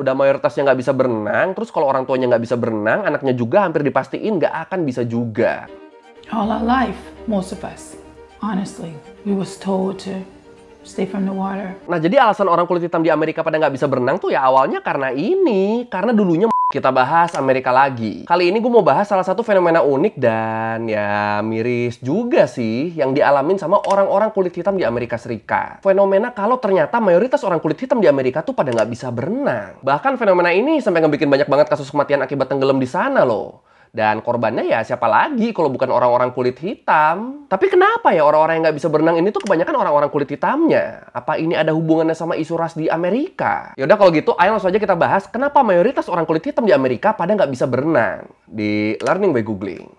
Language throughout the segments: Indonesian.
udah mayoritasnya nggak bisa berenang, terus kalau orang tuanya nggak bisa berenang, anaknya juga hampir dipastiin nggak akan bisa juga. All our life, most of us, honestly, we was told to stay from the water. Nah, jadi alasan orang kulit hitam di Amerika pada nggak bisa berenang tuh ya awalnya karena ini. Karena dulunya kita bahas Amerika lagi. Kali ini gue mau bahas salah satu fenomena unik dan ya miris juga sih yang dialamin sama orang-orang kulit hitam di Amerika Serikat. Fenomena kalau ternyata mayoritas orang kulit hitam di Amerika tuh pada nggak bisa berenang. Bahkan fenomena ini sampai ngebikin banyak banget kasus kematian akibat tenggelam di sana loh. Dan korbannya ya siapa lagi kalau bukan orang-orang kulit hitam. Tapi kenapa ya orang-orang yang nggak bisa berenang ini tuh kebanyakan orang-orang kulit hitamnya? Apa ini ada hubungannya sama isu ras di Amerika? Yaudah kalau gitu ayo langsung aja kita bahas kenapa mayoritas orang kulit hitam di Amerika pada nggak bisa berenang di Learning by Googling.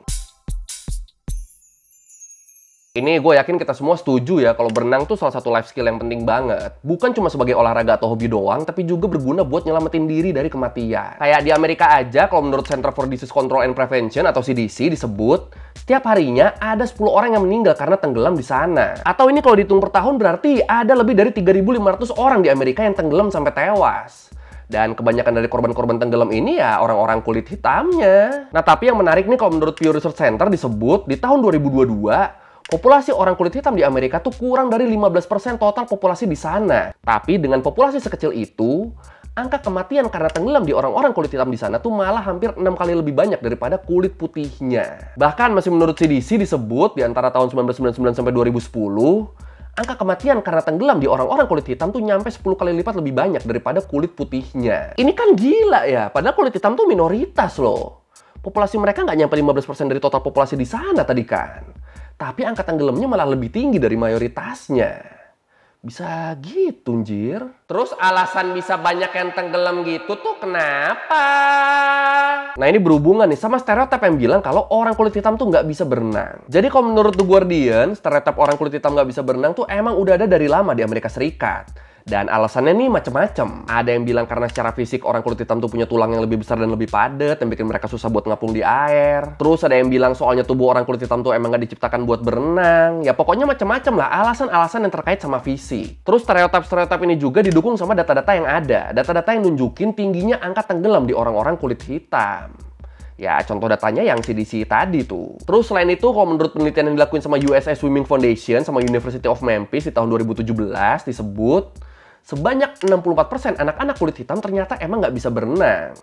Ini gue yakin kita semua setuju ya kalau berenang tuh salah satu life skill yang penting banget. Bukan cuma sebagai olahraga atau hobi doang, tapi juga berguna buat nyelamatin diri dari kematian. Kayak di Amerika aja, kalau menurut Center for Disease Control and Prevention atau CDC disebut, setiap harinya ada 10 orang yang meninggal karena tenggelam di sana. Atau ini kalau dihitung per tahun berarti ada lebih dari 3.500 orang di Amerika yang tenggelam sampai tewas. Dan kebanyakan dari korban-korban tenggelam ini ya orang-orang kulit hitamnya. Nah tapi yang menarik nih kalau menurut Pew Research Center disebut di tahun 2022 Populasi orang kulit hitam di Amerika tuh kurang dari 15% total populasi di sana. Tapi dengan populasi sekecil itu, angka kematian karena tenggelam di orang-orang kulit hitam di sana tuh malah hampir 6 kali lebih banyak daripada kulit putihnya. Bahkan masih menurut CDC disebut di antara tahun 1999 sampai 2010, angka kematian karena tenggelam di orang-orang kulit hitam tuh nyampe 10 kali lipat lebih banyak daripada kulit putihnya. Ini kan gila ya, padahal kulit hitam tuh minoritas loh. Populasi mereka nggak nyampe 15% dari total populasi di sana tadi kan. Tapi angka tenggelamnya malah lebih tinggi dari mayoritasnya. Bisa gitu, Jir. Terus alasan bisa banyak yang tenggelam gitu tuh kenapa? Nah ini berhubungan nih sama stereotip yang bilang kalau orang kulit hitam tuh nggak bisa berenang. Jadi kalau menurut The Guardian, stereotip orang kulit hitam nggak bisa berenang tuh emang udah ada dari lama di Amerika Serikat. Dan alasannya nih macem-macem. Ada yang bilang karena secara fisik orang kulit hitam tuh punya tulang yang lebih besar dan lebih padat, yang bikin mereka susah buat ngapung di air. Terus ada yang bilang soalnya tubuh orang kulit hitam tuh emang gak diciptakan buat berenang. Ya pokoknya macem-macem lah alasan-alasan yang terkait sama visi. Terus stereotip-stereotip ini juga didukung sama data-data yang ada. Data-data yang nunjukin tingginya angka tenggelam di orang-orang kulit hitam. Ya, contoh datanya yang CDC tadi tuh. Terus selain itu, kalau menurut penelitian yang dilakuin sama USA Swimming Foundation sama University of Memphis di tahun 2017 disebut sebanyak 64% anak-anak kulit hitam ternyata emang nggak bisa berenang.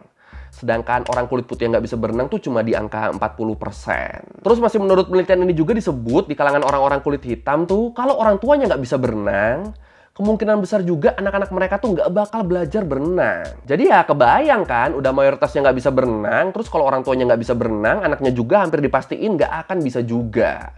Sedangkan orang kulit putih yang nggak bisa berenang tuh cuma di angka 40%. Terus masih menurut penelitian ini juga disebut di kalangan orang-orang kulit hitam tuh, kalau orang tuanya nggak bisa berenang, kemungkinan besar juga anak-anak mereka tuh nggak bakal belajar berenang. Jadi ya kebayang kan, udah mayoritasnya nggak bisa berenang, terus kalau orang tuanya nggak bisa berenang, anaknya juga hampir dipastiin nggak akan bisa juga.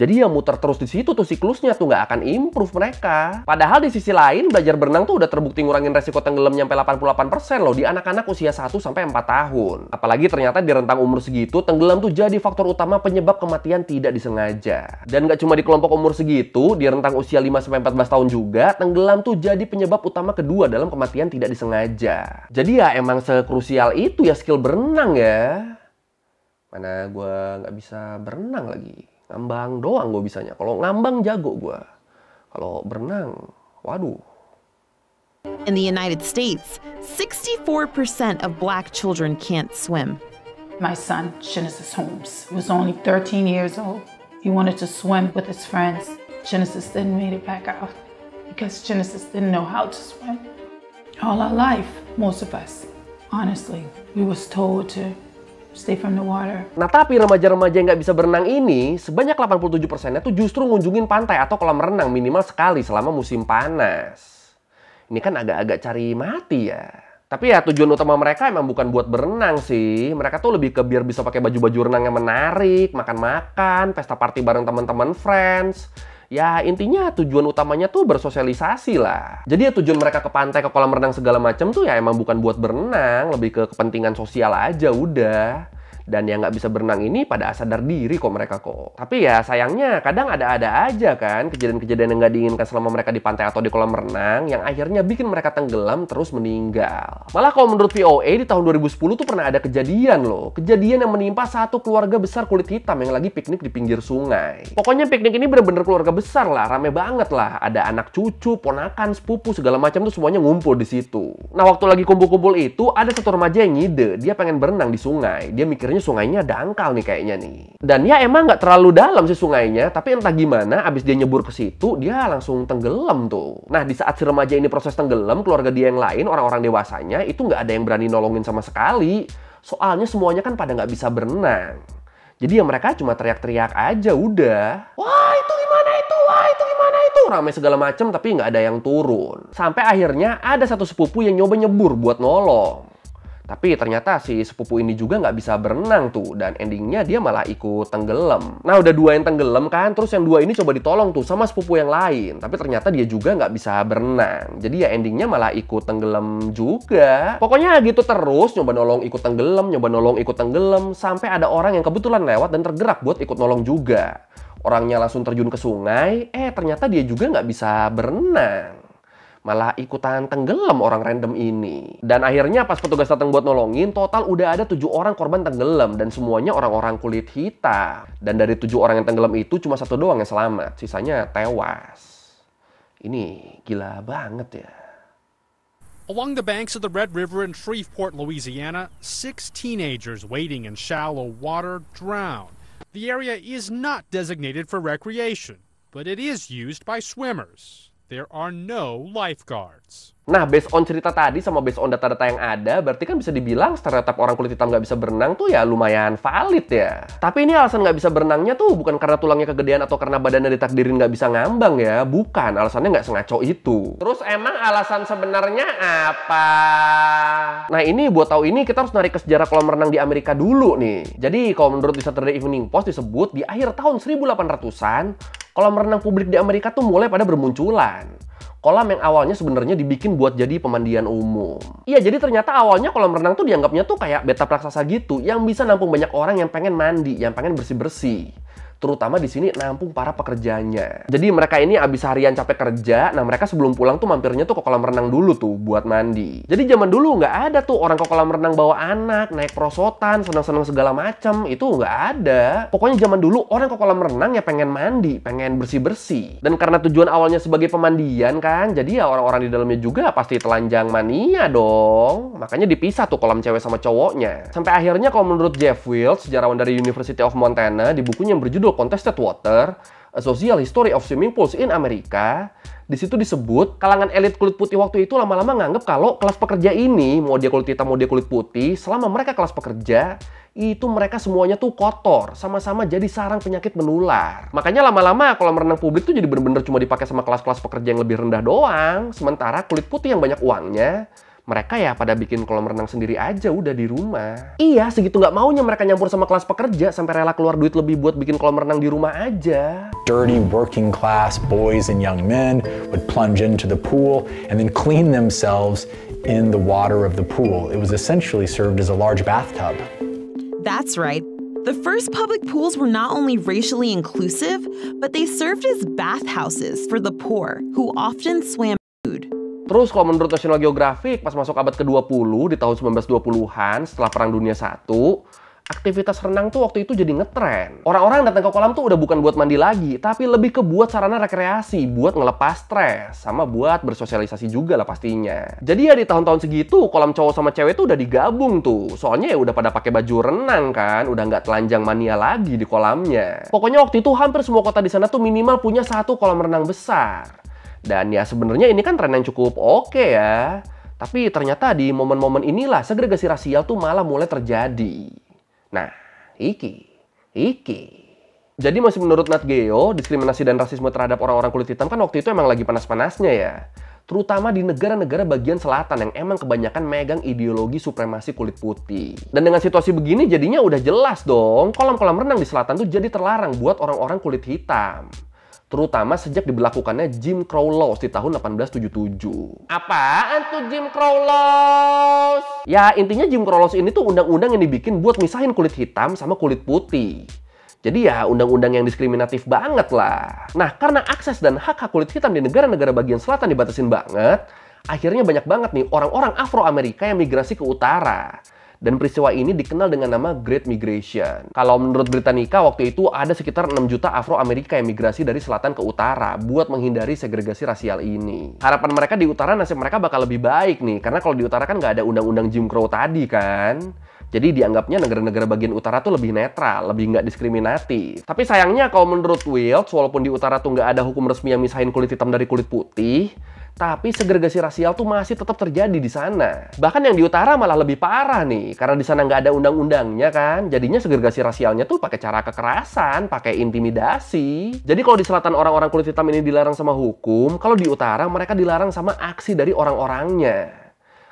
Jadi ya muter terus di situ tuh siklusnya tuh nggak akan improve mereka. Padahal di sisi lain belajar berenang tuh udah terbukti ngurangin resiko tenggelam nyampe 88% loh di anak-anak usia 1 sampai 4 tahun. Apalagi ternyata di rentang umur segitu tenggelam tuh jadi faktor utama penyebab kematian tidak disengaja. Dan nggak cuma di kelompok umur segitu, di rentang usia 5 sampai 14 tahun juga tenggelam tuh jadi penyebab utama kedua dalam kematian tidak disengaja. Jadi ya emang sekrusial itu ya skill berenang ya. Mana gue nggak bisa berenang lagi. Ngambang doang gue bisanya. Kalau ngambang jago gue. Kalau berenang, waduh. In the United States, 64% of black children can't swim. My son, Genesis Holmes, was only 13 years old. He wanted to swim with his friends. Genesis then made it back out because Genesis didn't know how to swim. All our life, most of us, honestly, we was told to stay from the water. Nah tapi remaja-remaja yang nggak bisa berenang ini, sebanyak 87%-nya tuh justru ngunjungin pantai atau kolam renang minimal sekali selama musim panas. Ini kan agak-agak cari mati ya. Tapi ya tujuan utama mereka emang bukan buat berenang sih. Mereka tuh lebih ke biar bisa pakai baju-baju renang yang menarik, makan-makan, pesta party bareng teman-teman friends. Ya intinya tujuan utamanya tuh bersosialisasi lah. Jadi ya tujuan mereka ke pantai, ke kolam renang segala macam tuh ya emang bukan buat berenang, lebih ke kepentingan sosial aja udah. Dan yang nggak bisa berenang ini pada sadar diri kok mereka kok. Tapi ya sayangnya kadang ada-ada aja kan kejadian-kejadian yang nggak diinginkan selama mereka di pantai atau di kolam renang yang akhirnya bikin mereka tenggelam terus meninggal. Malah kalau menurut VOA di tahun 2010 tuh pernah ada kejadian loh. Kejadian yang menimpa satu keluarga besar kulit hitam yang lagi piknik di pinggir sungai. Pokoknya piknik ini bener-bener keluarga besar lah, rame banget lah. Ada anak cucu, ponakan, sepupu, segala macam tuh semuanya ngumpul di situ. Nah waktu lagi kumpul-kumpul itu ada satu remaja yang ngide, dia pengen berenang di sungai. Dia mikirnya sungainya dangkal nih kayaknya nih. Dan ya emang nggak terlalu dalam sih sungainya, tapi entah gimana abis dia nyebur ke situ, dia langsung tenggelam tuh. Nah di saat si remaja ini proses tenggelam, keluarga dia yang lain, orang-orang dewasanya, itu nggak ada yang berani nolongin sama sekali. Soalnya semuanya kan pada nggak bisa berenang. Jadi ya mereka cuma teriak-teriak aja udah. Wah itu gimana itu? Wah itu gimana itu? Ramai segala macam tapi nggak ada yang turun. Sampai akhirnya ada satu sepupu yang nyoba nyebur buat nolong. Tapi ternyata si sepupu ini juga nggak bisa berenang tuh dan endingnya dia malah ikut tenggelam. Nah udah dua yang tenggelam kan, terus yang dua ini coba ditolong tuh sama sepupu yang lain. Tapi ternyata dia juga nggak bisa berenang. Jadi ya endingnya malah ikut tenggelam juga. Pokoknya gitu terus, nyoba nolong ikut tenggelam, nyoba nolong ikut tenggelam, sampai ada orang yang kebetulan lewat dan tergerak buat ikut nolong juga. Orangnya langsung terjun ke sungai, eh ternyata dia juga nggak bisa berenang malah ikutan tenggelam orang random ini. Dan akhirnya pas petugas datang buat nolongin, total udah ada tujuh orang korban tenggelam dan semuanya orang-orang kulit hitam. Dan dari tujuh orang yang tenggelam itu cuma satu doang yang selamat, sisanya tewas. Ini gila banget ya. Along the banks of the Red River in Shreveport, Louisiana, six teenagers wading in shallow water drowned. The area is not designated for recreation, but it is used by swimmers. There are no lifeguards. Nah, based on cerita tadi sama based on data-data yang ada, berarti kan bisa dibilang stereotip orang kulit hitam nggak bisa berenang tuh ya lumayan valid ya. Tapi ini alasan nggak bisa berenangnya tuh bukan karena tulangnya kegedean atau karena badannya ditakdirin nggak bisa ngambang ya. Bukan, alasannya nggak sengaco itu. Terus emang alasan sebenarnya apa? Nah ini buat tahu ini kita harus narik ke sejarah kolam renang di Amerika dulu nih. Jadi kalau menurut di Saturday Evening Post disebut di akhir tahun 1800-an, kolam renang publik di Amerika tuh mulai pada bermunculan kolam yang awalnya sebenarnya dibikin buat jadi pemandian umum. Iya, jadi ternyata awalnya kolam renang tuh dianggapnya tuh kayak beta raksasa gitu, yang bisa nampung banyak orang yang pengen mandi, yang pengen bersih-bersih terutama di sini nampung para pekerjanya. Jadi mereka ini abis harian capek kerja, nah mereka sebelum pulang tuh mampirnya tuh ke kolam renang dulu tuh buat mandi. Jadi zaman dulu nggak ada tuh orang ke kolam renang bawa anak, naik prosotan, senang-senang segala macam, itu nggak ada. Pokoknya zaman dulu orang ke kolam renang ya pengen mandi, pengen bersih-bersih. Dan karena tujuan awalnya sebagai pemandian kan, jadi ya orang-orang di dalamnya juga pasti telanjang mania dong. Makanya dipisah tuh kolam cewek sama cowoknya. Sampai akhirnya kalau menurut Jeff Wills, sejarawan dari University of Montana, di bukunya yang berjudul Contested Water, A Social History of Swimming Pools in America, di situ disebut kalangan elit kulit putih waktu itu lama-lama nganggep kalau kelas pekerja ini, mau dia kulit hitam, mau dia kulit putih, selama mereka kelas pekerja, itu mereka semuanya tuh kotor, sama-sama jadi sarang penyakit menular. Makanya lama-lama kolam renang publik tuh jadi bener-bener cuma dipakai sama kelas-kelas pekerja yang lebih rendah doang. Sementara kulit putih yang banyak uangnya, mereka ya pada bikin kolam renang sendiri aja udah di rumah. Iya, segitu nggak maunya mereka nyampur sama kelas pekerja sampai rela keluar duit lebih buat bikin kolam renang di rumah aja. Dirty working class boys and young men would plunge into the pool and then clean themselves in the water of the pool. It was essentially served as a large bathtub. That's right. The first public pools were not only racially inclusive, but they served as bathhouses for the poor, who often swam. Terus kalau menurut National Geographic, pas masuk abad ke-20 di tahun 1920-an setelah Perang Dunia I, aktivitas renang tuh waktu itu jadi ngetren. Orang-orang datang ke kolam tuh udah bukan buat mandi lagi, tapi lebih ke buat sarana rekreasi, buat ngelepas stres, sama buat bersosialisasi juga lah pastinya. Jadi ya di tahun-tahun segitu, kolam cowok sama cewek tuh udah digabung tuh. Soalnya ya udah pada pakai baju renang kan, udah nggak telanjang mania lagi di kolamnya. Pokoknya waktu itu hampir semua kota di sana tuh minimal punya satu kolam renang besar. Dan ya sebenarnya ini kan tren yang cukup oke okay ya. Tapi ternyata di momen-momen inilah segregasi rasial tuh malah mulai terjadi. Nah, iki, iki. Jadi masih menurut Nat Geo, diskriminasi dan rasisme terhadap orang-orang kulit hitam kan waktu itu emang lagi panas-panasnya ya. Terutama di negara-negara bagian selatan yang emang kebanyakan megang ideologi supremasi kulit putih. Dan dengan situasi begini jadinya udah jelas dong, kolam-kolam renang di selatan tuh jadi terlarang buat orang-orang kulit hitam terutama sejak diberlakukannya Jim Crow Laws di tahun 1877. Apaan tuh Jim Crow Laws? Ya intinya Jim Crow Laws ini tuh undang-undang yang dibikin buat misahin kulit hitam sama kulit putih. Jadi ya undang-undang yang diskriminatif banget lah. Nah karena akses dan hak-hak kulit hitam di negara-negara bagian selatan dibatasin banget, akhirnya banyak banget nih orang-orang Afro-Amerika yang migrasi ke utara. Dan peristiwa ini dikenal dengan nama Great Migration. Kalau menurut Britannica, waktu itu ada sekitar 6 juta Afro-Amerika yang migrasi dari selatan ke utara buat menghindari segregasi rasial ini. Harapan mereka di utara nasib mereka bakal lebih baik nih, karena kalau di utara kan nggak ada undang-undang Jim Crow tadi kan. Jadi dianggapnya negara-negara bagian utara tuh lebih netral, lebih nggak diskriminatif. Tapi sayangnya kalau menurut Wilkes, walaupun di utara tuh nggak ada hukum resmi yang misahin kulit hitam dari kulit putih, tapi segregasi rasial tuh masih tetap terjadi di sana. Bahkan yang di utara malah lebih parah nih, karena di sana nggak ada undang-undangnya kan. Jadinya segregasi rasialnya tuh pakai cara kekerasan, pakai intimidasi. Jadi kalau di selatan orang-orang kulit hitam ini dilarang sama hukum, kalau di utara mereka dilarang sama aksi dari orang-orangnya.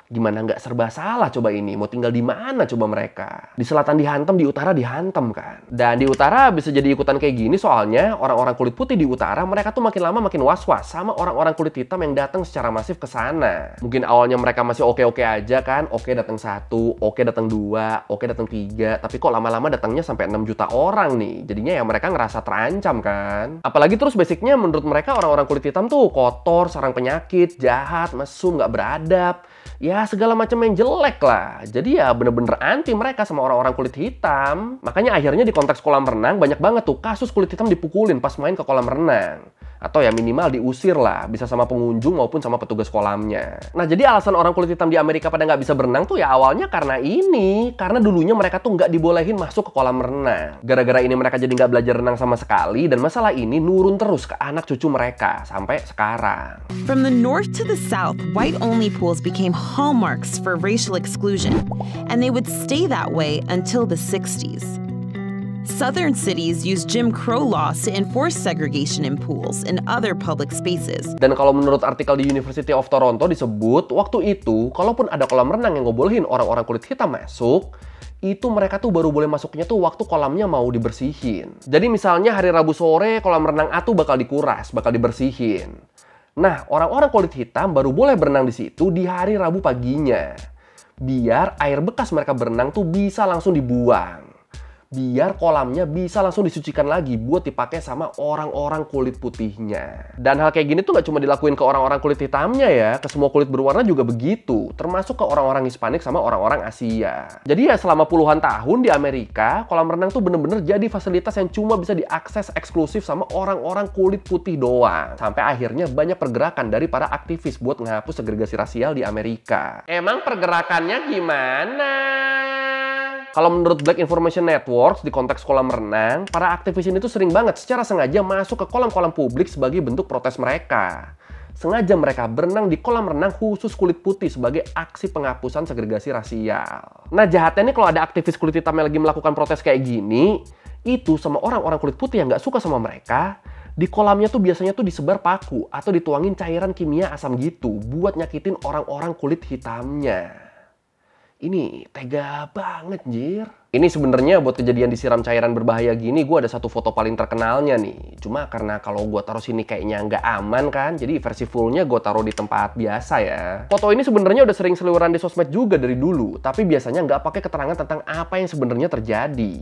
Gimana nggak serba salah coba ini? Mau tinggal di mana coba mereka? Di selatan dihantam, di utara dihantam kan? Dan di utara bisa jadi ikutan kayak gini soalnya orang-orang kulit putih di utara mereka tuh makin lama makin was-was sama orang-orang kulit hitam yang datang secara masif ke sana. Mungkin awalnya mereka masih oke-oke aja kan? Oke datang satu, oke datang dua, oke datang tiga. Tapi kok lama-lama datangnya sampai 6 juta orang nih. Jadinya ya mereka ngerasa terancam kan? Apalagi terus basicnya menurut mereka orang-orang kulit hitam tuh kotor, sarang penyakit, jahat, mesum, nggak beradab ya segala macam yang jelek lah. Jadi ya bener-bener anti mereka sama orang-orang kulit hitam. Makanya akhirnya di konteks kolam renang banyak banget tuh kasus kulit hitam dipukulin pas main ke kolam renang atau ya minimal diusir lah, bisa sama pengunjung maupun sama petugas kolamnya. Nah jadi alasan orang kulit hitam di Amerika pada nggak bisa berenang tuh ya awalnya karena ini, karena dulunya mereka tuh nggak dibolehin masuk ke kolam renang. Gara-gara ini mereka jadi nggak belajar renang sama sekali dan masalah ini nurun terus ke anak cucu mereka sampai sekarang. From the north to the south, white-only pools became hallmarks for racial exclusion, and they would stay that way until the 60s. Southern cities use Jim Crow laws to enforce segregation in pools and other public spaces. Dan kalau menurut artikel di University of Toronto disebut, waktu itu, kalaupun ada kolam renang yang ngebolehin orang-orang kulit hitam masuk, itu mereka tuh baru boleh masuknya tuh waktu kolamnya mau dibersihin. Jadi misalnya hari Rabu sore kolam renang A tuh bakal dikuras, bakal dibersihin. Nah, orang-orang kulit hitam baru boleh berenang di situ di hari Rabu paginya. Biar air bekas mereka berenang tuh bisa langsung dibuang biar kolamnya bisa langsung disucikan lagi buat dipakai sama orang-orang kulit putihnya. Dan hal kayak gini tuh nggak cuma dilakuin ke orang-orang kulit hitamnya ya, ke semua kulit berwarna juga begitu, termasuk ke orang-orang Hispanik sama orang-orang Asia. Jadi ya selama puluhan tahun di Amerika, kolam renang tuh bener-bener jadi fasilitas yang cuma bisa diakses eksklusif sama orang-orang kulit putih doang. Sampai akhirnya banyak pergerakan dari para aktivis buat menghapus segregasi rasial di Amerika. Emang pergerakannya gimana? Kalau menurut Black Information Networks di konteks kolam renang, para aktivis ini tuh sering banget secara sengaja masuk ke kolam-kolam publik sebagai bentuk protes mereka. Sengaja mereka berenang di kolam renang khusus kulit putih sebagai aksi penghapusan segregasi rasial. Nah jahatnya nih kalau ada aktivis kulit hitam yang lagi melakukan protes kayak gini, itu sama orang-orang kulit putih yang nggak suka sama mereka, di kolamnya tuh biasanya tuh disebar paku atau dituangin cairan kimia asam gitu buat nyakitin orang-orang kulit hitamnya. Ini tega banget, Jir. Ini sebenarnya buat kejadian disiram cairan berbahaya gini, gue ada satu foto paling terkenalnya nih. Cuma karena kalau gue taruh sini kayaknya nggak aman kan, jadi versi fullnya gue taruh di tempat biasa ya. Foto ini sebenarnya udah sering seliweran di sosmed juga dari dulu, tapi biasanya nggak pakai keterangan tentang apa yang sebenarnya terjadi.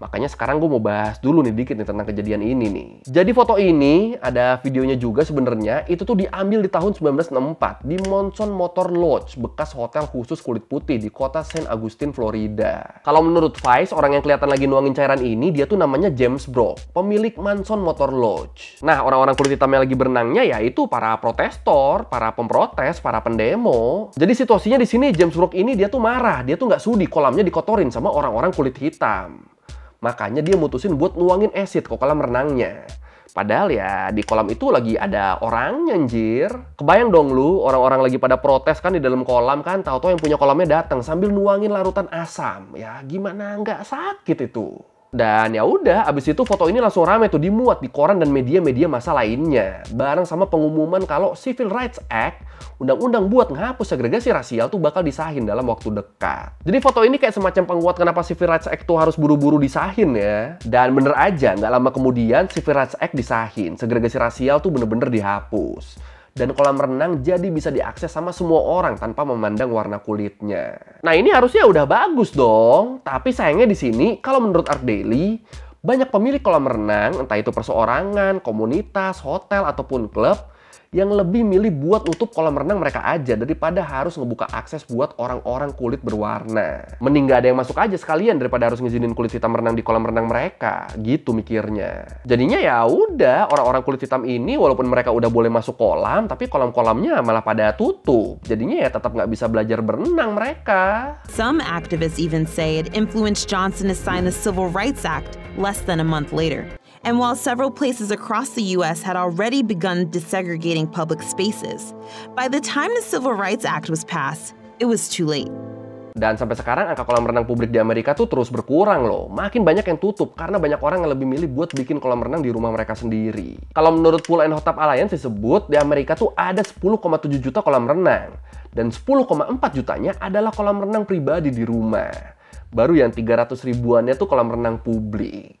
Makanya sekarang gue mau bahas dulu nih dikit nih tentang kejadian ini nih. Jadi foto ini ada videonya juga sebenarnya itu tuh diambil di tahun 1964 di Monson Motor Lodge, bekas hotel khusus kulit putih di kota Saint Augustine, Florida. Kalau menurut Vice, orang yang kelihatan lagi nuangin cairan ini dia tuh namanya James Brock, pemilik Manson Motor Lodge. Nah, orang-orang kulit hitam yang lagi berenangnya ya itu para protestor, para pemprotes, para pendemo. Jadi situasinya di sini James Brock ini dia tuh marah, dia tuh nggak sudi kolamnya dikotorin sama orang-orang kulit hitam. Makanya dia mutusin buat nuangin acid ke kolam renangnya. Padahal ya di kolam itu lagi ada orang anjir. Kebayang dong lu orang-orang lagi pada protes kan di dalam kolam kan tahu-tahu yang punya kolamnya datang sambil nuangin larutan asam. Ya gimana nggak sakit itu. Dan ya udah, abis itu foto ini langsung rame tuh dimuat di koran dan media-media masa lainnya. Bareng sama pengumuman kalau Civil Rights Act, undang-undang buat menghapus segregasi rasial tuh bakal disahin dalam waktu dekat. Jadi foto ini kayak semacam penguat kenapa Civil Rights Act tuh harus buru-buru disahin ya. Dan bener aja, nggak lama kemudian Civil Rights Act disahin. Segregasi rasial tuh bener-bener dihapus. Dan kolam renang jadi bisa diakses sama semua orang tanpa memandang warna kulitnya. Nah ini harusnya udah bagus dong, tapi sayangnya di sini kalau menurut Art Daily banyak pemilik kolam renang, entah itu perseorangan, komunitas, hotel ataupun klub yang lebih milih buat nutup kolam renang mereka aja daripada harus ngebuka akses buat orang-orang kulit berwarna. Mending gak ada yang masuk aja sekalian daripada harus ngizinin kulit hitam renang di kolam renang mereka. Gitu mikirnya. Jadinya ya udah orang-orang kulit hitam ini walaupun mereka udah boleh masuk kolam tapi kolam-kolamnya malah pada tutup. Jadinya ya tetap nggak bisa belajar berenang mereka. Some activists even say it influenced Johnson to sign the Civil Rights Act less than a month later. And while several places across the US had already begun desegregating public spaces, by the time the Civil Rights Act was passed, it was too late. Dan sampai sekarang angka kolam renang publik di Amerika tuh terus berkurang loh. Makin banyak yang tutup karena banyak orang yang lebih milih buat bikin kolam renang di rumah mereka sendiri. Kalau menurut Pool and Hot Tub Alliance disebut di Amerika tuh ada 10,7 juta kolam renang. Dan 10,4 jutanya adalah kolam renang pribadi di rumah. Baru yang 300 ribuannya tuh kolam renang publik.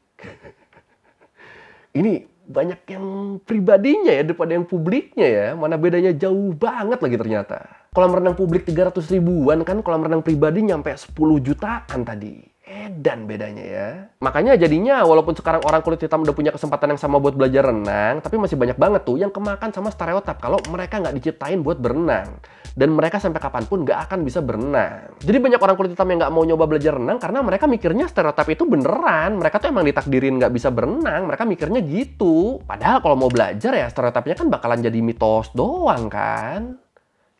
Ini banyak yang pribadinya ya daripada yang publiknya ya. Mana bedanya jauh banget lagi ternyata. Kolam renang publik 300 ribuan kan kolam renang pribadi nyampe 10 jutaan tadi. Edan bedanya ya. Makanya jadinya walaupun sekarang orang kulit hitam udah punya kesempatan yang sama buat belajar renang, tapi masih banyak banget tuh yang kemakan sama stereotip kalau mereka nggak diciptain buat berenang. Dan mereka sampai kapan pun nggak akan bisa berenang. Jadi banyak orang kulit hitam yang nggak mau nyoba belajar renang karena mereka mikirnya stereotip itu beneran. Mereka tuh emang ditakdirin nggak bisa berenang. Mereka mikirnya gitu. Padahal kalau mau belajar ya stereotipnya kan bakalan jadi mitos doang kan.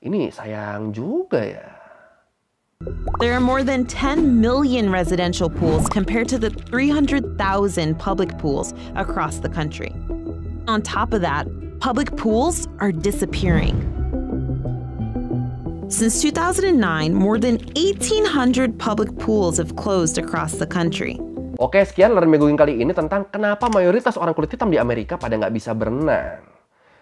Ini sayang juga ya. There are more than 10 million residential pools compared to the 300,000 public pools across the country. On top of that, public pools are disappearing. Since 2009, more than 1,800 public pools have closed across the country. Oke, sekian Learn kali ini tentang kenapa mayoritas orang kulit hitam di Amerika pada nggak bisa berenang.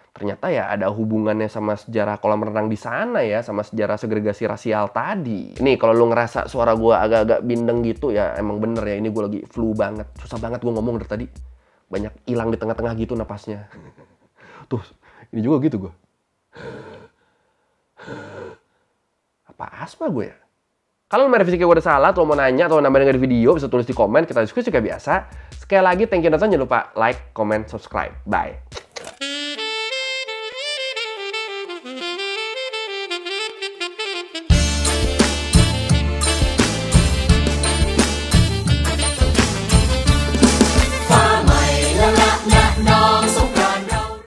Ternyata ya ada hubungannya sama sejarah kolam renang di sana ya, sama sejarah segregasi rasial tadi. Nih kalau lu ngerasa suara gue agak-agak bindeng gitu ya, emang bener ya ini gue lagi flu banget. Susah banget gue ngomong dari tadi. Banyak hilang di tengah-tengah gitu napasnya. Tuh, ini juga gitu gue. Apa asma gue ya? Kalau lu merevisi kayak gue udah salah, atau mau nanya, atau nambah dari video, bisa tulis di komen, kita diskusi kayak biasa. Sekali lagi, thank you nonton, jangan lupa like, comment, subscribe. Bye.